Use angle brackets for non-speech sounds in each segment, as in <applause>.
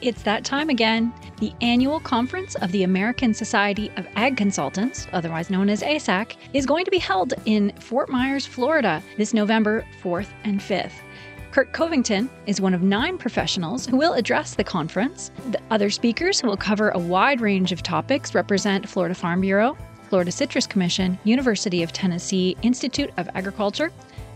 It's that time again. The annual conference of the American Society of Ag Consultants, otherwise known as ASAC, is going to be held in Fort Myers, Florida this November 4th and 5th. Kirk Covington is one of nine professionals who will address the conference. The other speakers who will cover a wide range of topics represent Florida Farm Bureau, Florida Citrus Commission, University of Tennessee Institute of Agriculture,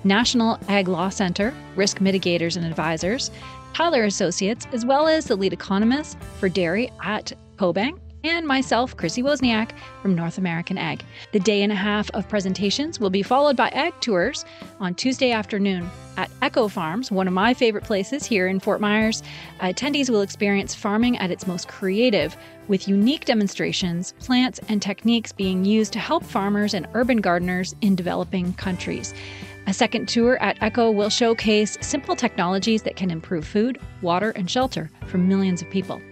National Ag Law Center, Risk Mitigators and Advisors, Tyler Associates, as well as the lead economist for dairy at CoBank, and myself, Chrissy Wozniak from North American Ag. The day and a half of presentations will be followed by ag tours on Tuesday afternoon. At Echo Farms, one of my favorite places here in Fort Myers, attendees will experience farming at its most creative, with unique demonstrations, plants, and techniques being used to help farmers and urban gardeners in developing countries. A second tour at Echo will showcase simple technologies that can improve food, water, and shelter for millions of people.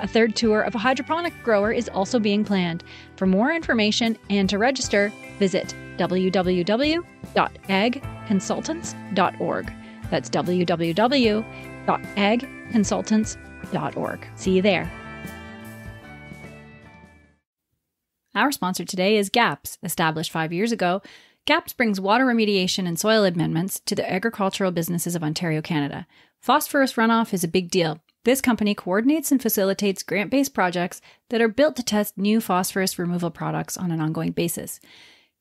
A third tour of a hydroponic grower is also being planned. For more information and to register, visit www.agconsultants.org. That's www.agconsultants.org. See you there. Our sponsor today is GAPS, established five years ago. GAPS brings water remediation and soil amendments to the agricultural businesses of Ontario, Canada. Phosphorus runoff is a big deal. This company coordinates and facilitates grant-based projects that are built to test new phosphorus removal products on an ongoing basis.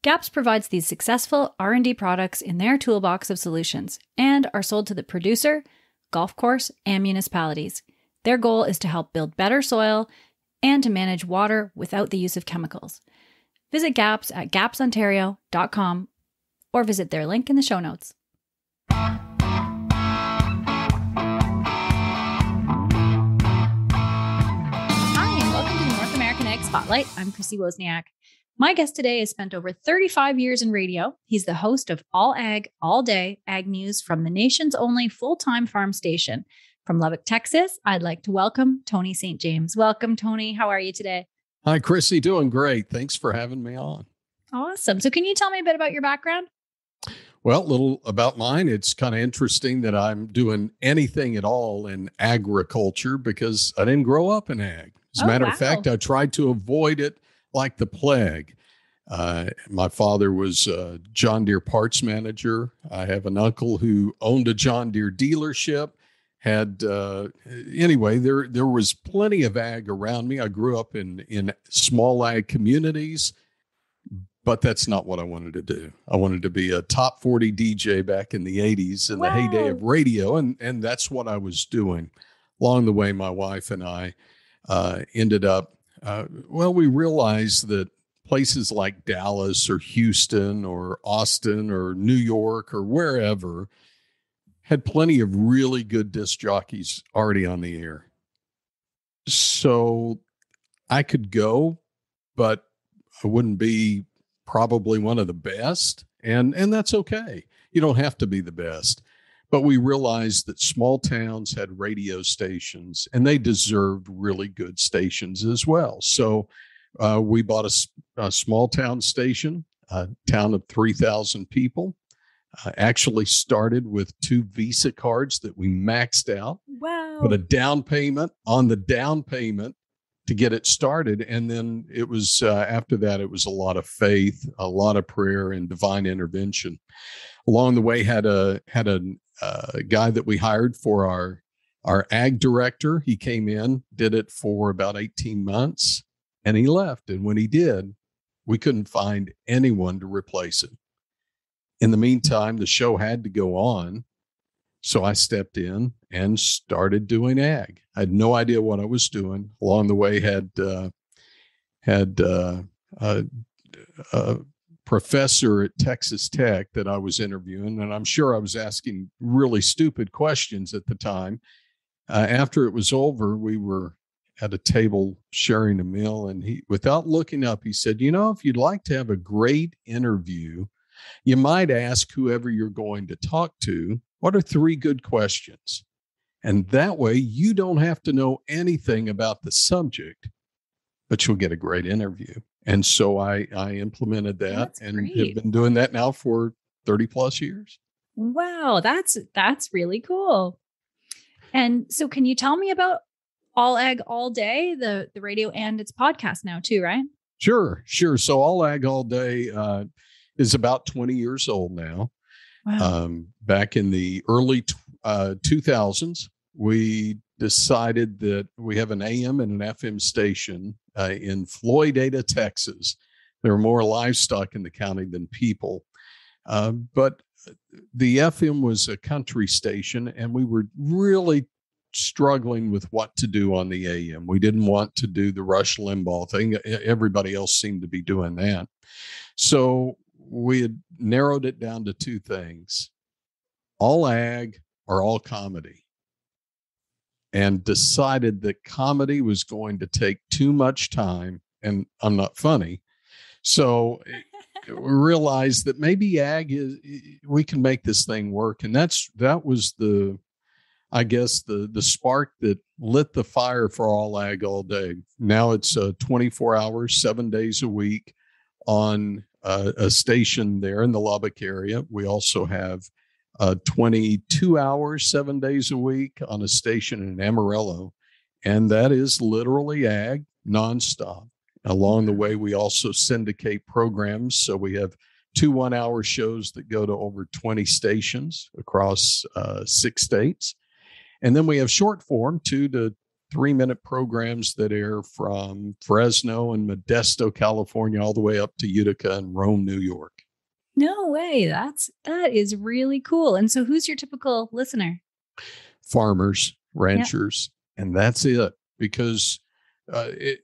GAPS provides these successful R&D products in their toolbox of solutions and are sold to the producer, golf course, and municipalities. Their goal is to help build better soil and to manage water without the use of chemicals. Visit GAPS at gapsontario.com or visit their link in the show notes. Hi, and welcome to the North American Ag Spotlight. I'm Chrissy Wozniak. My guest today has spent over 35 years in radio. He's the host of All Ag, All Day Ag News from the nation's only full time farm station. From Lubbock, Texas, I'd like to welcome Tony St. James. Welcome, Tony. How are you today? Hi, Chrissy. Doing great. Thanks for having me on. Awesome. So, can you tell me a bit about your background? Well, a little about mine. It's kind of interesting that I'm doing anything at all in agriculture because I didn't grow up in ag. As a Oh, matter wow. of fact, I tried to avoid it like the plague. Uh, my father was a John Deere parts manager. I have an uncle who owned a John Deere dealership. Had uh, anyway, there there was plenty of ag around me. I grew up in in small ag communities, but that's not what I wanted to do. I wanted to be a top 40 DJ back in the 80s in the heyday of radio, and and that's what I was doing. Along the way, my wife and I uh, ended up. Uh, well, we realized that places like Dallas or Houston or Austin or New York or wherever had plenty of really good disc jockeys already on the air. So I could go, but I wouldn't be probably one of the best. And and that's okay. You don't have to be the best. But we realized that small towns had radio stations and they deserved really good stations as well. So uh, we bought a small town station, a town of 3,000 people. Uh, actually started with two Visa cards that we maxed out Wow. put a down payment on the down payment to get it started. And then it was uh, after that it was a lot of faith a lot of prayer and divine intervention. Along the way had a had a, uh guy that we hired for our our ag director. He came in did it for about 18 months and he left. And when he did we couldn't find anyone to replace him in the meantime the show had to go on so I stepped in and started doing ag. I had no idea what I was doing. Along the way, had uh, had uh, a, professor at Texas Tech that I was interviewing, and I'm sure I was asking really stupid questions at the time. Uh, after it was over, we were at a table sharing a meal, and he, without looking up, he said, "You know, if you'd like to have a great interview." You might ask whoever you're going to talk to, what are three good questions? And that way you don't have to know anything about the subject, but you'll get a great interview. And so I, I implemented that That's and great. have been doing that now for 30 plus years. Wow, that's that's really cool. And so can you tell me about All Ag All Day, the the radio and its podcast now too, right? Sure, sure. So All Ag All Day uh, is about 20 years old now. Wow. Um, back in the early uh, 2000s, we decided that we have an AM and an FM station uh, in Floydada, Texas. There are more livestock in the county than people. Uh, but the FM was a country station, and we were really struggling with what to do on the AM. We didn't want to do the Rush Limbaugh thing. Everybody else seemed to be doing that. So we had narrowed it down to two things all ag or all comedy and decided that comedy was going to take too much time and i'm not funny so eh, we realized that maybe ag is eh, eh, we can make this thing work and that's that was the i guess the the spark that lit the fire for all ag all day. Now it's uh, 24 hours seven days a week on uh, a station there in the lubbock area we also have uh, 22 hours, seven days a week on a station in Amarillo. And that is literally ag nonstop. Along the way, we also syndicate programs. So we have two one hour shows that go to over 20 stations across uh, six states. And then we have short form, two to three minute programs that air from Fresno and Modesto, California, all the way up to Utica and Rome, New York. No way. That's that is really cool. And so who's your typical listener? Farmers, ranchers, yep. and that's it because uh, it,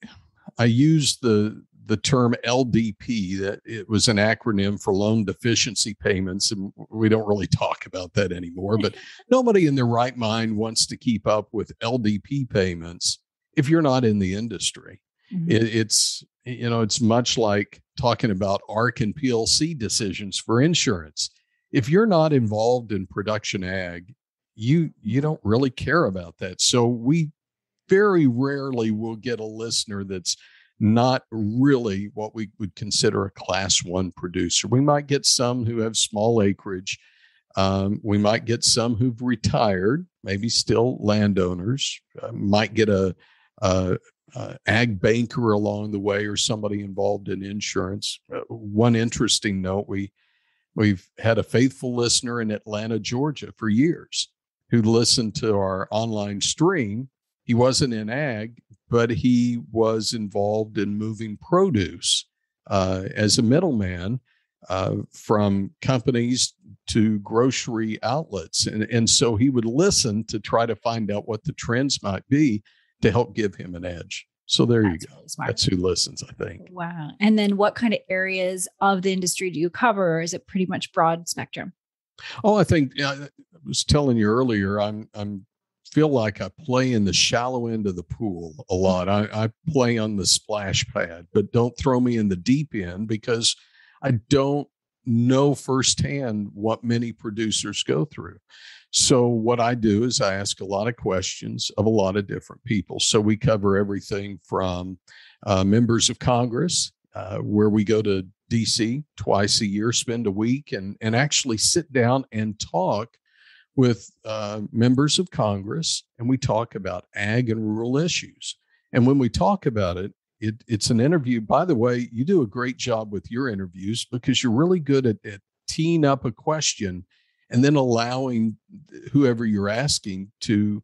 I use the the term LDP that it was an acronym for loan deficiency payments and we don't really talk about that anymore but <laughs> nobody in their right mind wants to keep up with LDP payments if you're not in the industry mm-hmm. it, it's you know it's much like talking about ARC and PLC decisions for insurance. If you're not involved in production ag, you you don't really care about that. So we very rarely will get a listener that's not really what we would consider a class one producer. We might get some who have small acreage. Um, we might get some who've retired, maybe still landowners. Uh, might get a, a, uh, ag banker along the way or somebody involved in insurance. Uh, one interesting note: we we've had a faithful listener in Atlanta, Georgia, for years who listened to our online stream. He wasn't in ag, but he was involved in moving produce uh, as a middleman uh, from companies to grocery outlets. And, and so he would listen to try to find out what the trends might be to help give him an edge. So there That's you go. Really That's who listens, I think. Wow. And then what kind of areas of the industry do you cover? Or is it pretty much broad spectrum? Oh, I think I was telling you earlier, I'm I'm feel like I play in the shallow end of the pool a lot. I, I play on the splash pad, but don't throw me in the deep end because I don't know firsthand what many producers go through. So, what I do is I ask a lot of questions of a lot of different people. So, we cover everything from uh, members of Congress, uh, where we go to DC twice a year, spend a week, and, and actually sit down and talk with uh, members of Congress. And we talk about ag and rural issues. And when we talk about it, it, it's an interview. By the way, you do a great job with your interviews because you're really good at, at teeing up a question and then allowing whoever you're asking to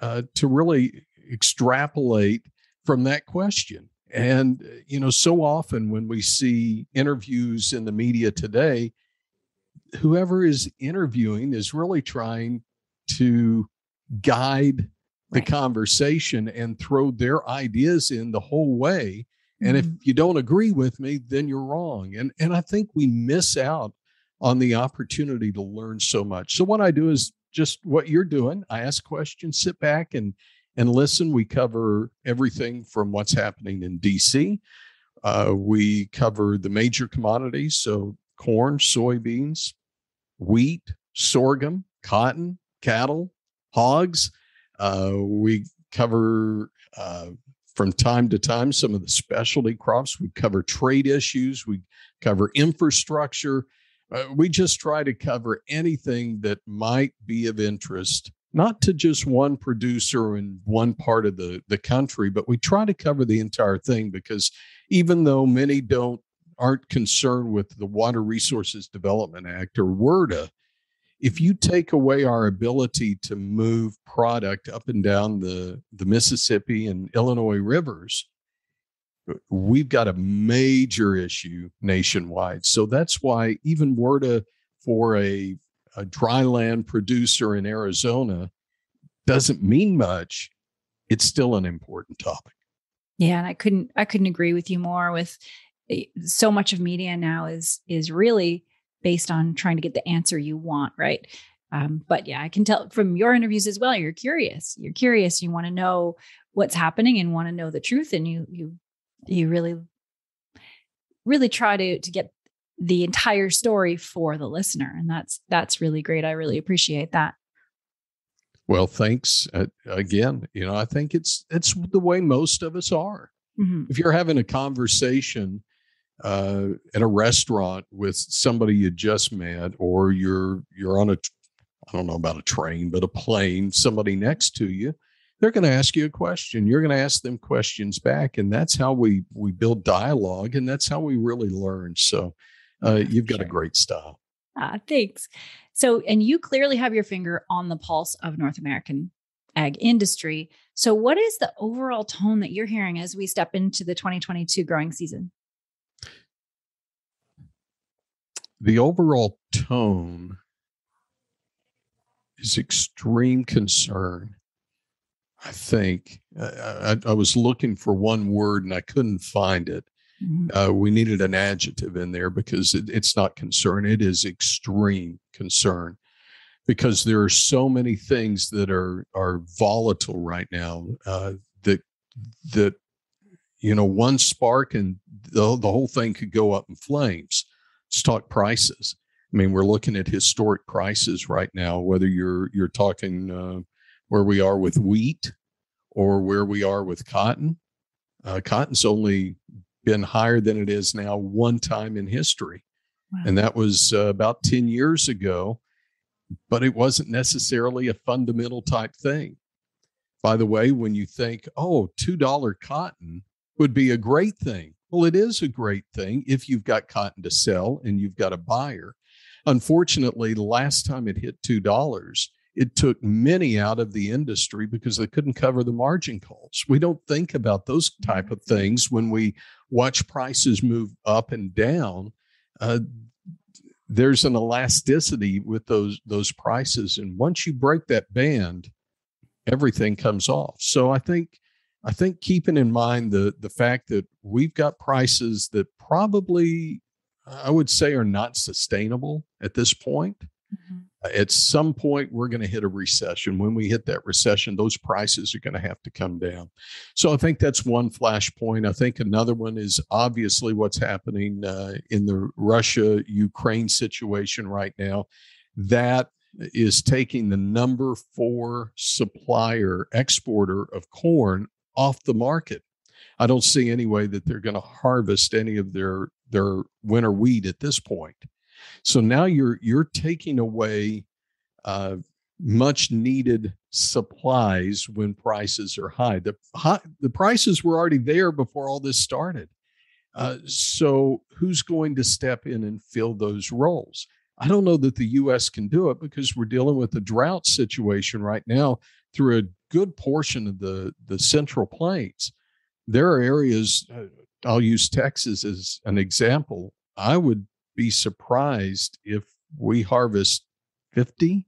uh, to really extrapolate from that question. And you know, so often when we see interviews in the media today, whoever is interviewing is really trying to guide the right. conversation and throw their ideas in the whole way. And mm-hmm. if you don't agree with me, then you're wrong. And and I think we miss out on the opportunity to learn so much. So what I do is just what you're doing. I ask questions, sit back and and listen. We cover everything from what's happening in DC. Uh, we cover the major commodities, so corn, soybeans, wheat, sorghum, cotton, cattle, hogs. Uh, we cover uh, from time to time some of the specialty crops. We cover trade issues. We cover infrastructure uh, we just try to cover anything that might be of interest not to just one producer in one part of the, the country, but we try to cover the entire thing because even though many don't aren't concerned with the Water Resources Development Act or WRDA, if you take away our ability to move product up and down the, the Mississippi and Illinois rivers, we've got a major issue nationwide. So that's why even WRDA for a, a dry land producer in Arizona doesn't mean much. It's still an important topic. Yeah, and I couldn't I couldn't agree with you more with so much of media now is is really based on trying to get the answer you want, right? Um, but yeah, I can tell from your interviews as well. You're curious. You're curious. You want to know what's happening and want to know the truth, and you you you really really try to to get the entire story for the listener and that's that's really great i really appreciate that well thanks uh, again you know i think it's it's the way most of us are mm-hmm. if you're having a conversation uh, at a restaurant with somebody you just met or you're you're on a i don't know about a train but a plane somebody next to you they're going to ask you a question. You're going to ask them questions back and that's how we we build dialogue and that's how we really learn. So uh, you've got sure. a great style. Ah, thanks. So and you clearly have your finger on the pulse of north american ag industry. So what is the overall tone that you're hearing as we step into the 2022 growing season the overall tone is extreme concern I think I, I, was looking for one word and I couldn't find it. Mm-hmm. Uh, we needed an adjective in there because it, it's not concern; it is extreme concern because there are so many things that are are volatile right now uh, that that you know one spark and the, the whole thing could go up in flames. Let's talk prices. I mean, we're looking at historic prices right now. Whether you're you're talking uh, where we are with wheat or where we are with cotton. Uh, cotton's only been higher than it is now one time in history. Wow. And that was uh, about 10 years ago, but it wasn't necessarily a fundamental type thing. By the way, when you think, oh, $2 cotton would be a great thing. Well, it is a great thing if you've got cotton to sell and you've got a buyer. Unfortunately, last time it hit $2, it took many out of the industry because they couldn't cover the margin calls. We don't think about those type of things when we watch prices move up and down. Uh, there's an elasticity with those those prices, and once you break that band, everything comes off. So I think I think keeping in mind the the fact that we've got prices that probably I would say are not sustainable at this point. Mm-hmm. At some point we're going to hit a recession. When we hit that recession those prices are going to have to come down. So i think that's one flashpoint i think another one is obviously what's happening uh, in the russia ukraine situation right now. That is taking the number four supplier exporter of corn off the market i don't see any way that they're going to harvest any of their their winter wheat at this point so now you're you're taking away uh, much needed supplies when prices are high. The high, the prices were already there before all this started. Uh, so who's going to step in and fill those roles? I don't know that the U.S. can do it because we're dealing with a drought situation right now through a good portion of the the Central Plains. There are areas. Uh, I'll use Texas as an example. I would be surprised if we harvest 50%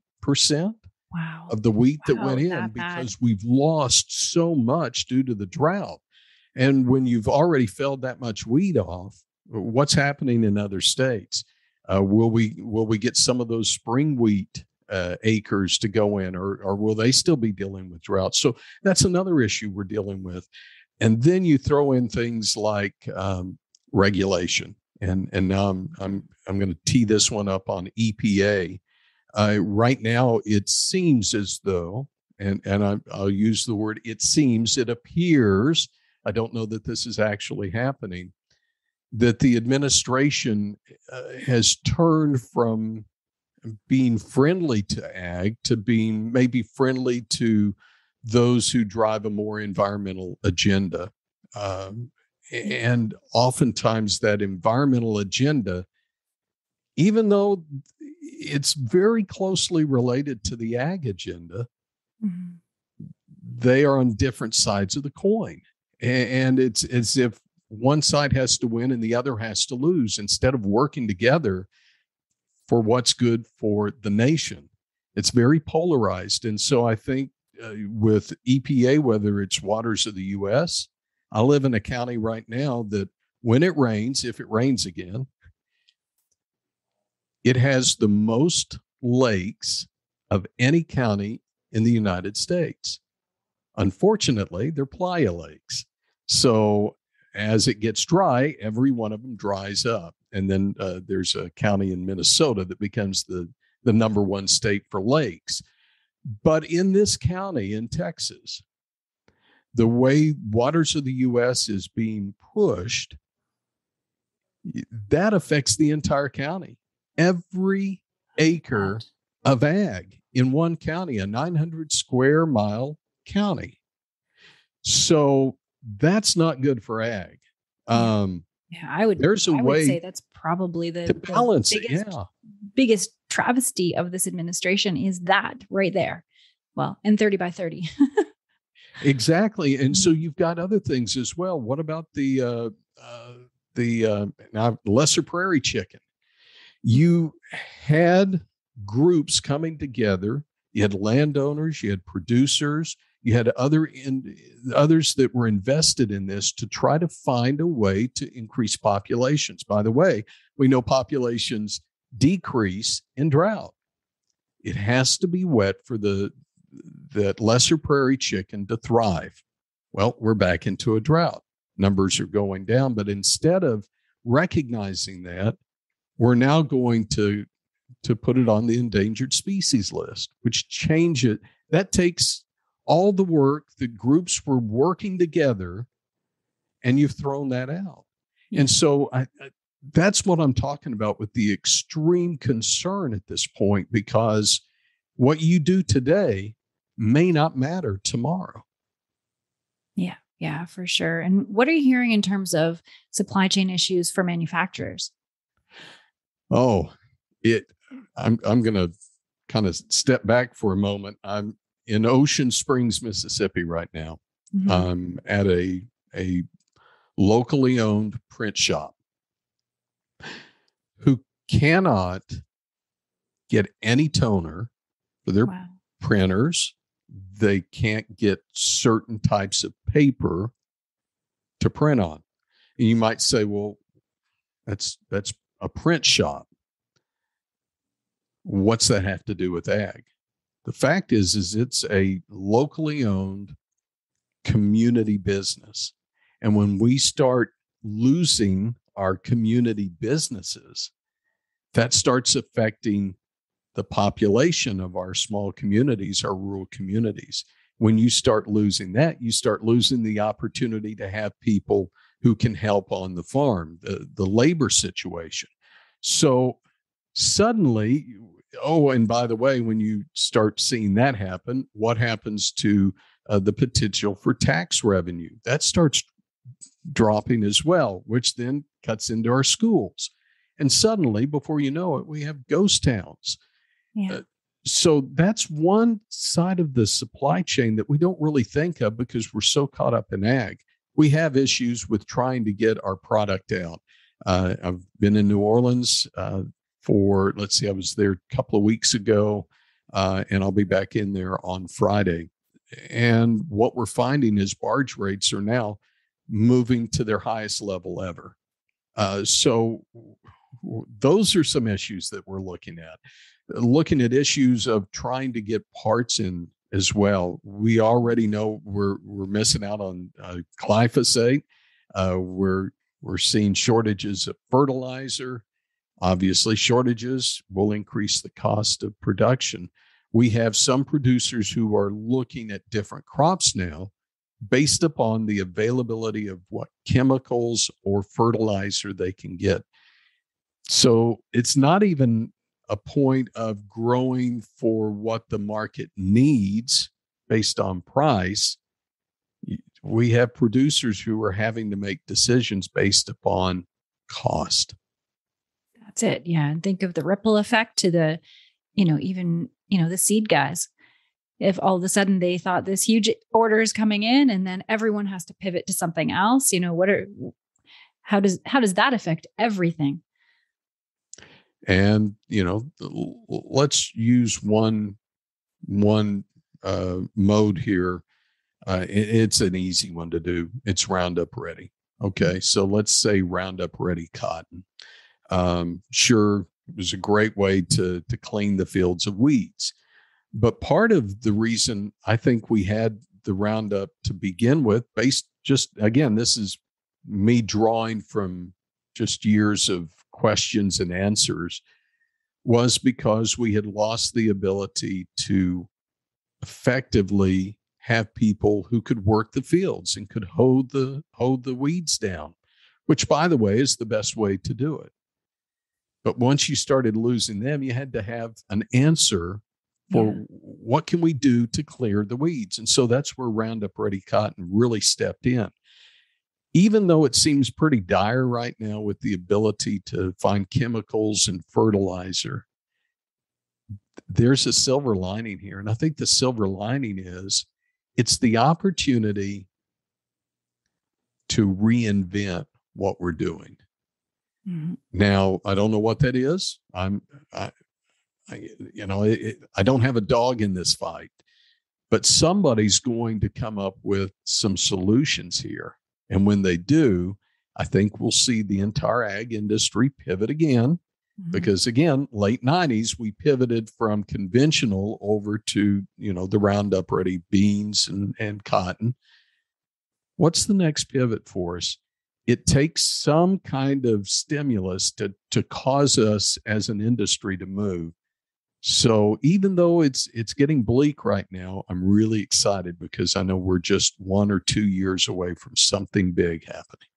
wow. of the wheat wow, that went in that because we've lost so much due to the drought. And when you've already felled that much wheat off, what's happening in other states? Uh, will we will we get some of those spring wheat uh, acres to go in, or or will they still be dealing with drought? So that's another issue we're dealing with. And then you throw in things like um, regulation and and now I'm I'm I'm going to tee this one up on EPA. Uh, right now, it seems as though, and and I, I'll use the word it seems, it appears. I don't know that this is actually happening. That the administration uh, has turned from being friendly to ag to being maybe friendly to those who drive a more environmental agenda. Um, and oftentimes that environmental agenda, even though it's very closely related to the ag agenda, mm-hmm. they are on different sides of the coin. And it's as if one side has to win and the other has to lose instead of working together for what's good for the nation. It's very polarized. And so I think uh, with EPA, whether it's waters of the US, I live in a county right now that when it rains, if it rains again, it has the most lakes of any county in the United States. Unfortunately, they're playa lakes. So as it gets dry, every one of them dries up. And then uh, there's a county in Minnesota that becomes the, the number one state for lakes. But in this county in Texas, the way waters of the US is being pushed, that affects the entire county. Every acre of ag in one county, a 900 square mile county. So that's not good for ag. Um, yeah, I would. There's a I way say that's probably the, balance the biggest. Yeah, biggest travesty of this administration is that right there. Well, and thirty by thirty. <laughs> exactly, and so mm-hmm. you've got other things as well. What about the uh, uh, the uh, now lesser prairie chicken? You had groups coming together. You had landowners, you had producers, you had other in, others that were invested in this to try to find a way to increase populations. By the way, we know populations decrease in drought. It has to be wet for the that lesser prairie chicken to thrive. Well, we're back into a drought. Numbers are going down, but instead of recognizing that, we're now going to to put it on the endangered species list, which change it. That takes all the work the groups were working together and you've thrown that out. And so I, I, that's what i'm talking about with the extreme concern at this point because what you do today may not matter tomorrow. Yeah yeah for sure. And what are you hearing in terms of supply chain issues for manufacturers? Oh it i'm i'm going to kind of step back for a moment. I'm in Ocean Springs, Mississippi, right now. Mm-hmm. Um, at a a locally owned print shop who cannot get any toner for their wow. printers. They can't get certain types of paper to print on. And you might say, well, that's that's a print shop. What's that have to do with ag? The fact is, is it's a locally owned community business. And when we start losing our community businesses, that starts affecting the population of our small communities, our rural communities. When you start losing that, you start losing the opportunity to have people who can help on the farm, the, the labor situation. So suddenly oh, and by the way, when you start seeing that happen, what happens to uh, the potential for tax revenue? That starts dropping as well, which then cuts into our schools. And suddenly, before you know it, we have ghost towns. Yeah. Uh, so that's one side of the supply chain that we don't really think of because we're so caught up in ag. We have issues with trying to get our product out. Uh, I've been in New Orleans uh, for, let's see, I was there a couple of weeks ago, uh, and I'll be back in there on Friday. And what we're finding is barge rates are now moving to their highest level ever. Uh, so those are some issues that we're looking at. Looking at issues of trying to get parts in as well. We already know we're we're missing out on uh, glyphosate. Uh, we're we're seeing shortages of fertilizer. Obviously, shortages will increase the cost of production. We have some producers who are looking at different crops now based upon the availability of what chemicals or fertilizer they can get. So it's not even a point of growing for what the market needs based on price, we have producers who are having to make decisions based upon cost. That's it. Yeah. And think of the ripple effect to the, you know, even, you know, the seed guys. If all of a sudden they thought this huge order is coming in and then everyone has to pivot to something else, you know, what are, how does, how does that affect everything? And, you know, let's use one, one uh, mode here. Uh, it, it's an easy one to do. It's Roundup Ready. Okay, so let's say Roundup Ready cotton. Um, sure, it was a great way to to clean the fields of weeds, but part of the reason I think we had the Roundup to begin with, based just again, this is me drawing from just years of questions and answers, was because we had lost the ability to effectively have people who could work the fields and could hold the hold the weeds down, which by the way is the best way to do it. But once you started losing them, you had to have an answer for yeah. what can we do to clear the weeds. And so that's where Roundup Ready Cotton really stepped in. Even though it seems pretty dire right now with the ability to find chemicals and fertilizer, there's a silver lining here. And I think the silver lining is it's the opportunity to reinvent what we're doing. Mm-hmm. Now, I don't know what that is. I'm, I, I you know, it, I don't have a dog in this fight, but somebody's going to come up with some solutions here. And when they do, I think we'll see the entire ag industry pivot again Mm-hmm. Because again, late 90s, we pivoted from conventional over to, you know, the Roundup Ready beans and, and cotton. What's the next pivot for us? It takes some kind of stimulus to, to cause us as an industry to move. So even though it's it's getting bleak right now, I'm really excited because I know we're just one or two years away from something big happening.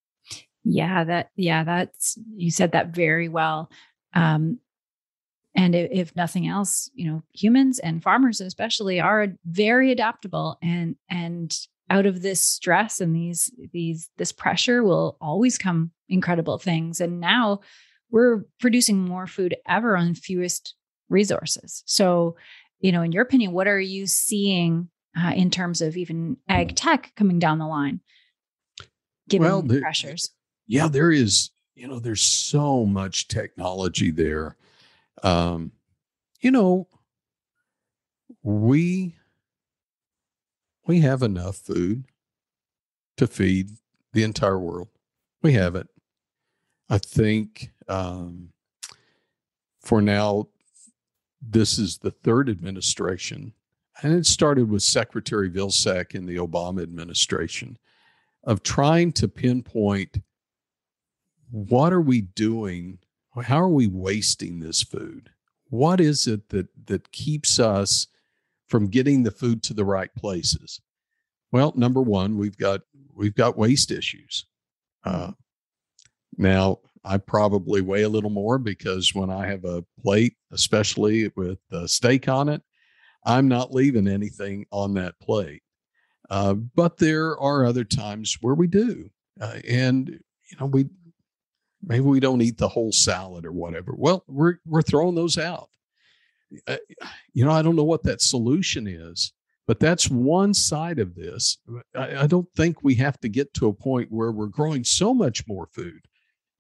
Yeah, that yeah, that's you said that very well. Um, and if nothing else, you know, humans and farmers especially are very adaptable and and out of this stress and these these this pressure will always come incredible things. And now we're producing more food ever on fewest resources. So, you know, in your opinion, what are you seeing uh, in terms of even ag tech coming down the line, given well, the pressures? Yeah, there is you know, there's so much technology there. Um, you know, we we have enough food to feed the entire world. We have it. I think um, for now, this is the third administration, and it started with Secretary Vilsack in the Obama administration of trying to pinpoint what are we doing? How are we wasting this food? What is it that that keeps us from getting the food to the right places? Well, number one, we've got we've got waste issues. Uh, now, I probably weigh a little more because when I have a plate, especially with a steak on it, I'm not leaving anything on that plate. Uh, but there are other times where we do, uh, and you know we maybe we don't eat the whole salad or whatever. Well, we're we're throwing those out. Uh, you know, I don't know what that solution is, but that's one side of this. I, I don't think we have to get to a point where we're growing so much more food.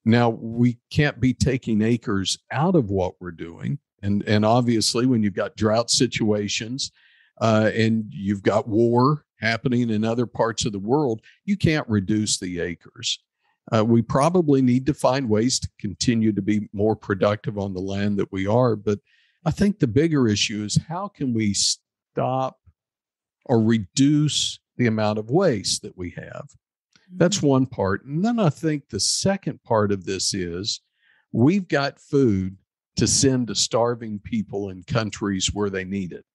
Now we can't be taking acres out of what we're doing, and and obviously when you've got drought situations, uh, and you've got war happening in other parts of the world, you can't reduce the acres. Uh, we probably need to find ways to continue to be more productive on the land that we are. But I think the bigger issue is how can we stop or reduce the amount of waste that we have? That's mm-hmm. one part. And then I think the second part of this is we've got food to send to starving people in countries where they need it.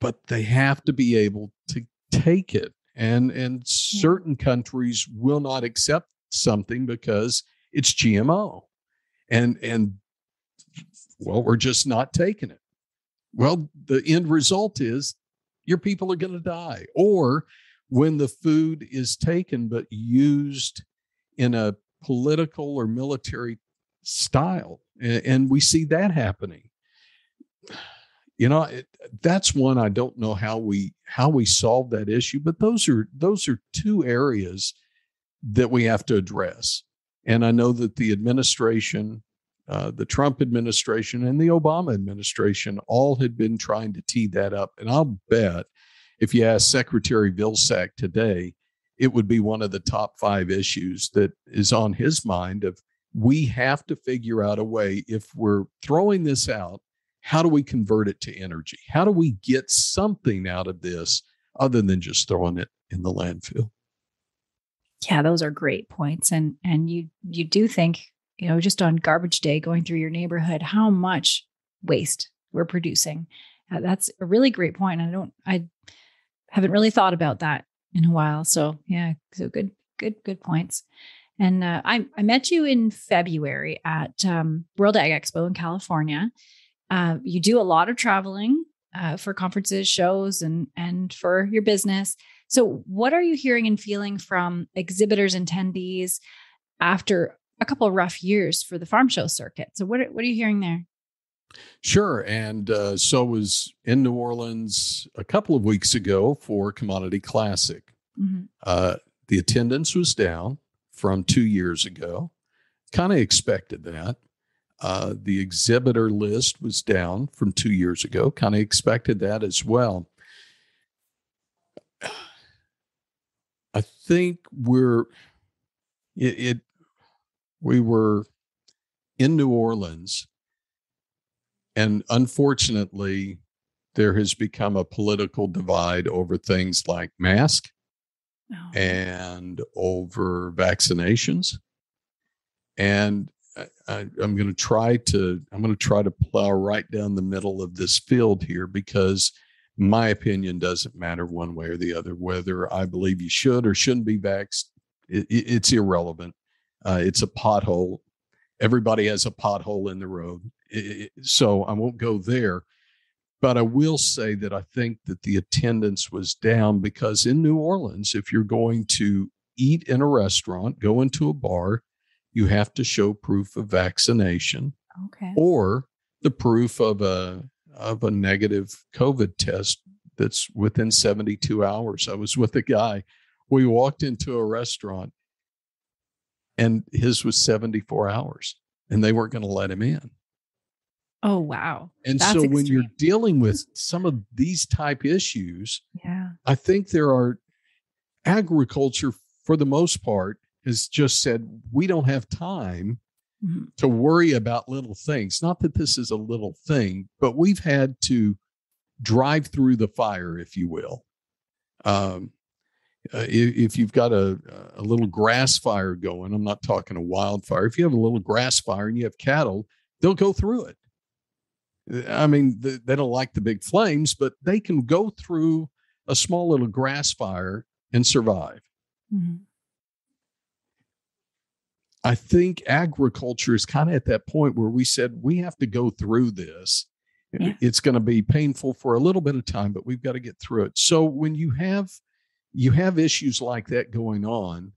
But they have to be able to take it and and certain countries will not accept something because it's GMO, and and well, we're just not taking it. Well, the end result is your people are going to die. Or when the food is taken but used in a political or military style, and we see that happening. You know, it, that's one I don't know how we how we solve that issue, but those are those are two areas that we have to address. And I know that the administration uh, the Trump administration and the Obama administration all had been trying to tee that up. And I'll bet if you ask Secretary Vilsack today, it would be one of the top five issues that is on his mind of we have to figure out a way if we're throwing this out how do we convert it to energy? How do we get something out of this other than just throwing it in the landfill? Yeah those are great points. And and you you do think you know, just on garbage day going through your neighborhood, how much waste we're producing. Uh, that's a really great point. I don't, I haven't really thought about that in a while. So yeah, so good, good, good points. And uh, I, I met you in February at um, World Ag Expo in California. Uh, you do a lot of traveling uh, for conferences, shows, and and for your business. So, what are you hearing and feeling from exhibitors, and attendees after a couple of rough years for the farm show circuit. So what are, what are you hearing there? Sure, and uh, so was in New Orleans a couple of weeks ago for Commodity Classic. Mm-hmm. Uh, the attendance was down from two years ago. Kind of expected that. Uh, the exhibitor list was down from two years ago. Kind of expected that as well. <sighs> I think we're it, it we were in New Orleans, and unfortunately, there has become a political divide over things like mask oh. and over vaccinations. And I, am going to try to I'm going to try to plow right down the middle of this field here because my opinion doesn't matter one way or the other. Whether I believe you should or shouldn't be vaxxed, it, it's irrelevant. Uh, it's a pothole. Everybody has a pothole in the road. It, so I won't go there. But I will say that I think that the attendance was down because in New Orleans, if you're going to eat in a restaurant, go into a bar, you have to show proof of vaccination okay. or the proof of a of a negative COVID test that's within 72 hours. I was with a guy. We walked into a restaurant and his was 74 hours and they weren't going to let him in. Oh wow. And That's so extreme. when you're dealing with some of these type issues yeah. I think there are agriculture for the most part has just said we don't have time mm-hmm. to worry about little things. Not that this is a little thing but we've had to drive through the fire if you will. Um, uh, if, you've got a, a little grass fire going, I'm not talking a wildfire. If you have a little grass fire and you have cattle, they'll go through it. I mean, they don't like the big flames, but they can go through a small little grass fire and survive. Mm-hmm. I think agriculture is kind of at that point where we said we have to go through this. Yeah. It's going to be painful for a little bit of time, but we've got to get through it. So when you have you have issues like that going on.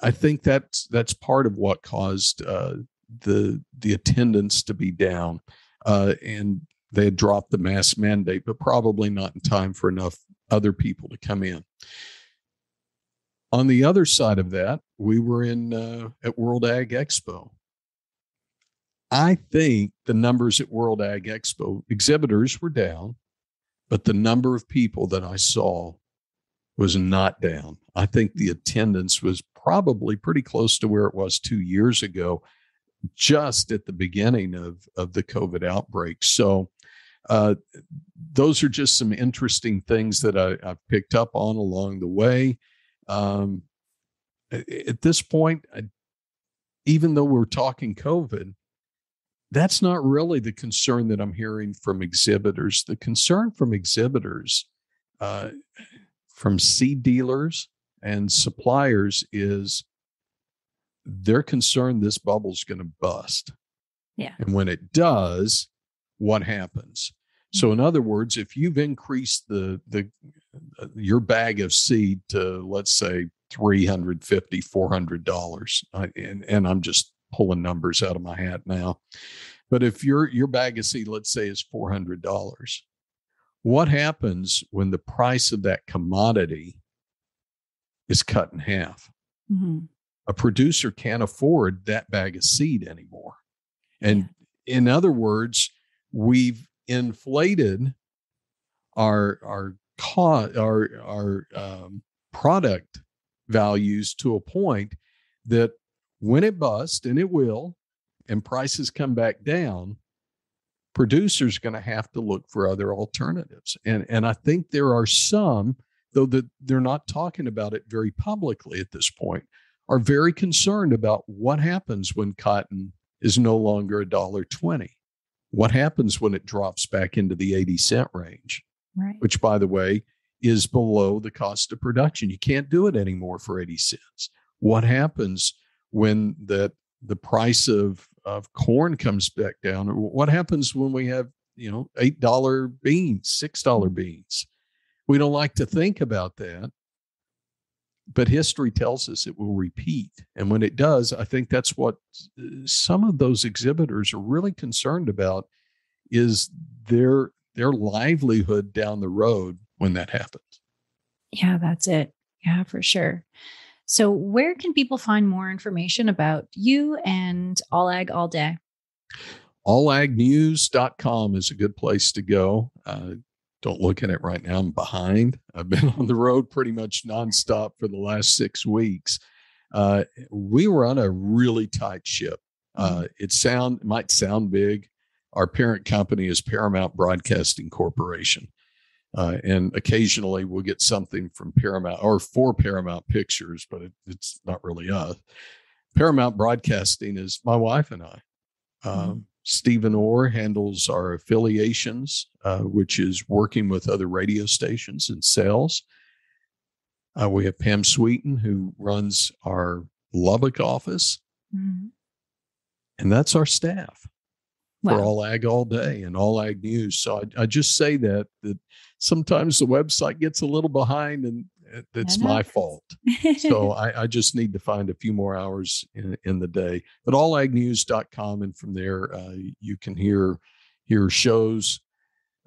I think that's that's part of what caused uh, the the attendance to be down, uh, and they had dropped the mask mandate, but probably not in time for enough other people to come in. On the other side of that, we were in uh, at World Ag Expo. I think the numbers at World Ag Expo exhibitors were down, but the number of people that I saw was not down. I think the attendance was probably pretty close to where it was two years ago, just at the beginning of, of the COVID outbreak. So, uh, those are just some interesting things that I, have picked up on along the way. Um, at this point, I, even though we're talking COVID, that's not really the concern that I'm hearing from exhibitors. The concern from exhibitors uh, from seed dealers and suppliers is they're concerned this bubble's going to bust. Yeah. And when it does, what happens? So in other words, if you've increased the the uh, your bag of seed to let's say 350 400 dollars and, and i'm just pulling numbers out of my hat now but if your your bag of seed let's say is 400 dollars what happens when the price of that commodity is cut in half? Mm-hmm. a producer can't afford that bag of seed anymore. And in other words we've inflated our our cost our our um, product values to a point that when it busts and it will and prices come back down producers going to have to look for other alternatives and and i think there are some though that they're not talking about it very publicly at this point are very concerned about what happens when cotton is no longer a dollar 20 what happens when it drops back into the 80 cent range Right. which by the way is below the cost of production. You can't do it anymore for 80 cents. What happens when that the price of, of corn comes back down? What happens when we have, you know, eight dollar beans, six dollar beans? We don't like to think about that. But history tells us it will repeat. And when it does, I think that's what uh, some of those exhibitors are really concerned about is their their livelihood down the road when that happens. Yeah, that's it. Yeah, for sure. So, where can people find more information about you and All Ag All Day? allagnews.com is a good place to go. Uh, don't look at it right now. I'm behind. I've been <laughs> on the road pretty much nonstop for the last six weeks. Uh, we run a really tight ship. Uh, it sound might sound big. Our parent company is Paramount Broadcasting Corporation. Uh, and occasionally we'll get something from Paramount or for Paramount Pictures, but it, it's not really us. Paramount Broadcasting is my wife and I. Um, Stephen Orr handles our affiliations, uh, which is working with other radio stations and sales. Uh, we have Pam Sweeten, who runs our Lubbock office, Mhm. and that's our staff for Wow. all ag all day and all ag news. So I, I just say that that sometimes the website gets a little behind, and it- it's my fault. So <laughs> I, I just need to find a few more hours in, in the day. But allagnews.com, and from there uh, you can hear hear shows.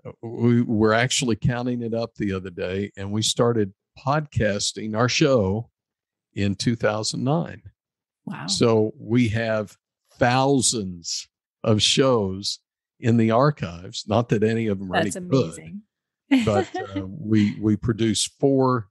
Uh, We were actually counting it up the other day, and we started podcasting our show in 2009. wow. So we have thousands of shows in the archives. Not that any of them are That's any good, but <laughs> uh, we we produce four,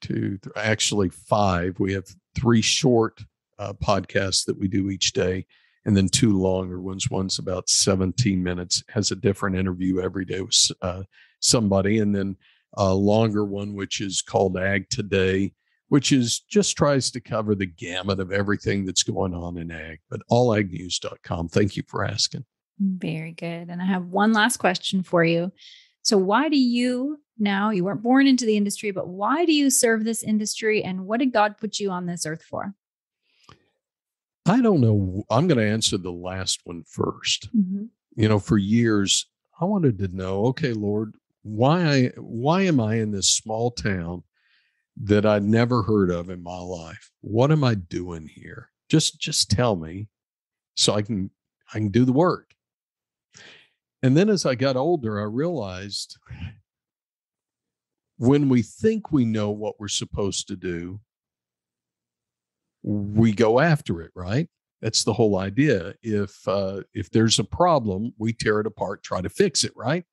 two, th- actually five. We have three short uh, podcasts that we do each day, and then two longer ones. One's about seventeen minutes, has a different interview every day with uh, somebody, and then a longer one which is called Ag Today. Which is just tries to cover the gamut of everything that's going on in ag, but allagnews.com. Thank you for asking. Very good. And I have one last question for you. So, why do you now, you weren't born into the industry, but why do you serve this industry? And what did God put you on this earth for? I don't know. I'm going to answer the last one first. Mm-hmm. You know, for years, I wanted to know, okay, Lord, why I, why am I in this small town that I'd never heard of in my life? What am I doing here? Just just tell me so I can I can do the work. And then as I got older, I realized when we think we know what we're supposed to do, we go after it, right? That's the whole idea. If uh, if there's a problem, we tear it apart, try to fix it, right?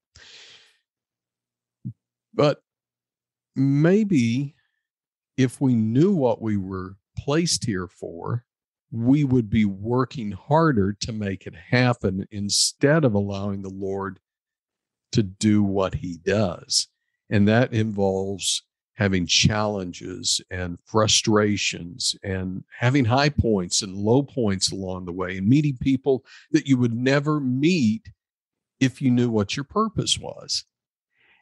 But maybe if we knew what we were placed here for, we would be working harder to make it happen instead of allowing the Lord to do what he does. And that involves having challenges and frustrations and having high points and low points along the way and meeting people that you would never meet if you knew what your purpose was.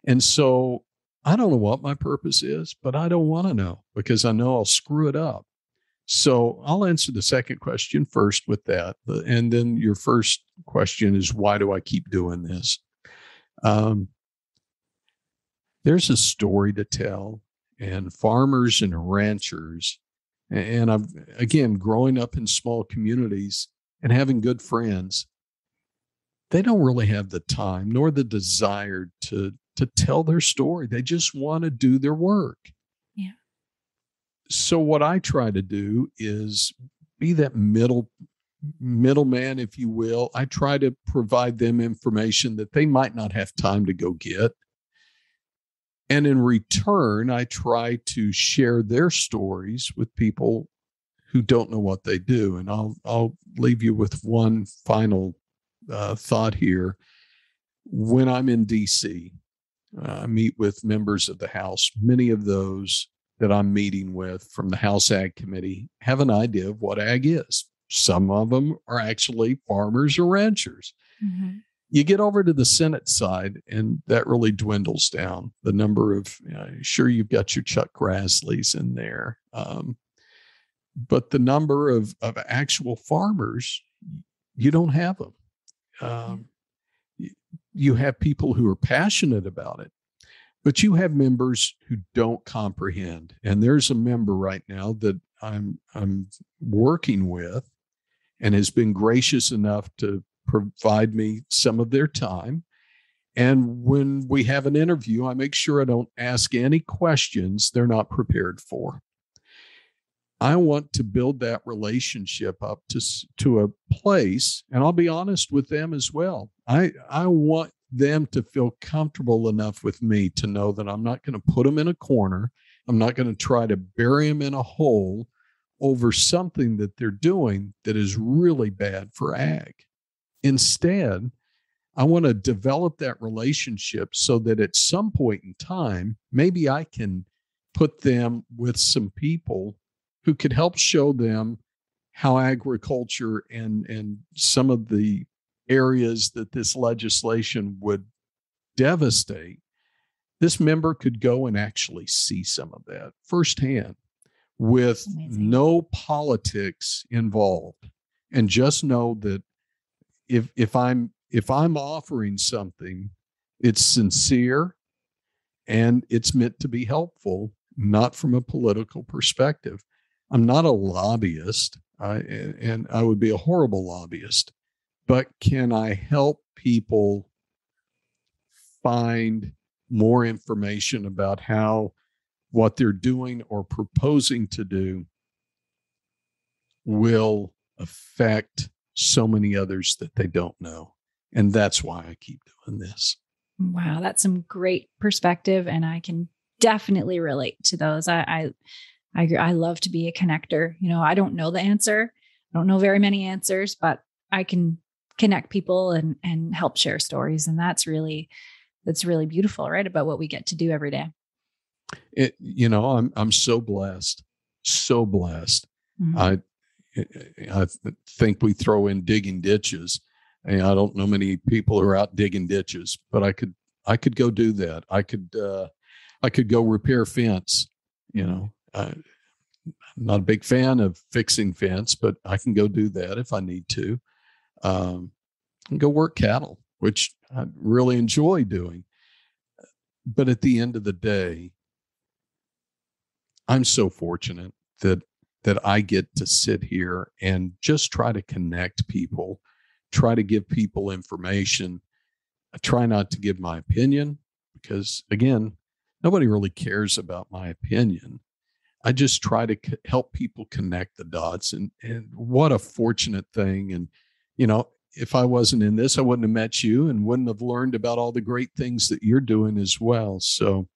And so I don't know what my purpose is, but I don't want to know because I know I'll screw it up. So I'll answer the second question first with that. And then your first question is why do I keep doing this? Um, there's a story to tell, and farmers and ranchers, and I've again growing up in small communities and having good friends, they don't really have the time nor the desire to to tell their story. They just want to do their work. Yeah. So what I try to do is be that middle middleman, if you will. I try to provide them information that they might not have time to go get. And in return, I try to share their stories with people who don't know what they do. And I'll I'll leave you with one final uh, thought here. When I'm in DC, uh, I meet with members of the House. Many of those that I'm meeting with from the House Ag Committee have an idea of what ag is. Some of them are actually farmers or ranchers. Mm-hmm. You get over to the Senate side, and that really dwindles down. The number of, you know, sure, you've got your Chuck Grassley's in there, um, but the number of, of actual farmers, you don't have them. Um, you have people who are passionate about it, but you have members who don't comprehend. And there's a member right now that I'm I'm working with and has been gracious enough to provide me some of their time. And when we have an interview, I make sure I don't ask any questions they're not prepared for. I want to build that relationship up to, to a place, and I'll be honest with them as well. I, I want them to feel comfortable enough with me to know that I'm not going to put them in a corner. I'm not going to try to bury them in a hole over something that they're doing that is really bad for ag. Instead, I want to develop that relationship so that at some point in time, maybe I can put them with some people who could help show them how agriculture and and some of the areas that this legislation would devastate this member could go and actually see some of that firsthand with Amazing. no politics involved and just know that if if i'm if i'm offering something it's sincere and it's meant to be helpful not from a political perspective I'm not a lobbyist, I, and I would be a horrible lobbyist, but can I help people find more information about how what they're doing or proposing to do will affect so many others that they don't know? And that's why I keep doing this. Wow, that's some great perspective. And I can definitely relate to those. I, I I, I love to be a connector. You know, I don't know the answer. I don't know very many answers, but I can connect people and and help share stories. And that's really that's really beautiful, right? About what we get to do every day. It, you know, I'm I'm so blessed, so blessed. Mm-hmm. I I think we throw in digging ditches. And I don't know many people who are out digging ditches, but I could I could go do that. I could uh, I could go repair fence. You know, I'm not a big fan of fixing fence, but I can go do that if I need to. Um, and go work cattle, which I really enjoy doing. But at the end of the day, I'm so fortunate that that I get to sit here and just try to connect people, try to give people information. I try not to give my opinion because again, nobody really cares about my opinion. I just try to c- help people connect the dots. And, and what a fortunate thing. And, you know, if I wasn't in this, I wouldn't have met you and wouldn't have learned about all the great things that you're doing as well. So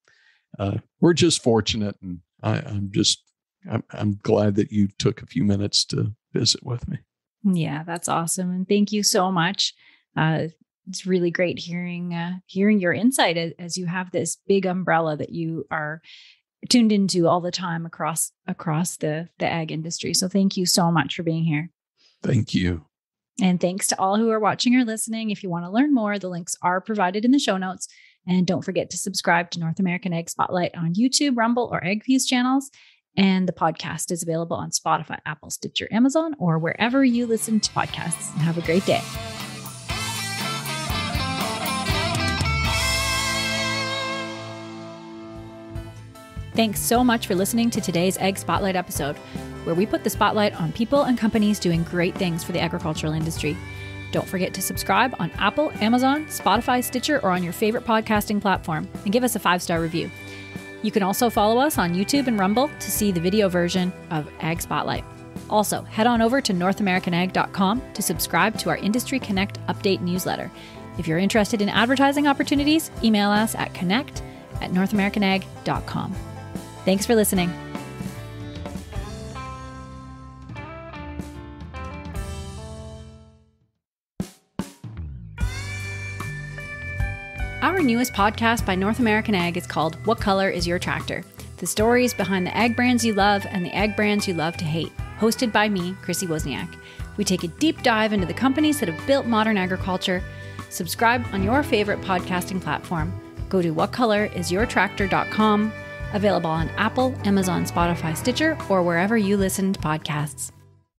uh, we're just fortunate. And I, I'm just, I'm, I'm glad that you took a few minutes to visit with me. Yeah, that's awesome. And thank you so much. Uh, it's really great hearing uh, hearing your insight as, you have this big umbrella that you are tuned into all the time across across the the ag industry. So thank you so much for being here. Thank you. And thanks to all who are watching or listening. If you want to learn more, the links are provided in the show notes. And don't forget to subscribe to North American Ag Spotlight on YouTube, Rumble, or AgFuse channels. And the podcast is available on Spotify, Apple, Stitcher, Amazon, or wherever you listen to podcasts. Have a great day. Thanks so much for listening to today's Ag Spotlight episode, where we put the spotlight on people and companies doing great things for the agricultural industry. Don't forget to subscribe on Apple, Amazon, Spotify, Stitcher, or on your favorite podcasting platform, and give us a five star review. You can also follow us on YouTube and Rumble to see the video version of Ag Spotlight. Also, head on over to NorthAmericanAg.com to subscribe to our Industry Connect update newsletter. If you're interested in advertising opportunities, email us at connect at NorthAmericanAg.com. Thanks for listening. Our newest podcast by North American Ag is called What Color is Your Tractor? The stories behind the ag brands you love and the ag brands you love to hate. Hosted by me, Chrissy Wozniak. We take a deep dive into the companies that have built modern agriculture. Subscribe on your favorite podcasting platform. Go to whatcolorisyourtractor.com Available on Apple, Amazon, Spotify, Stitcher, or wherever you listen to podcasts.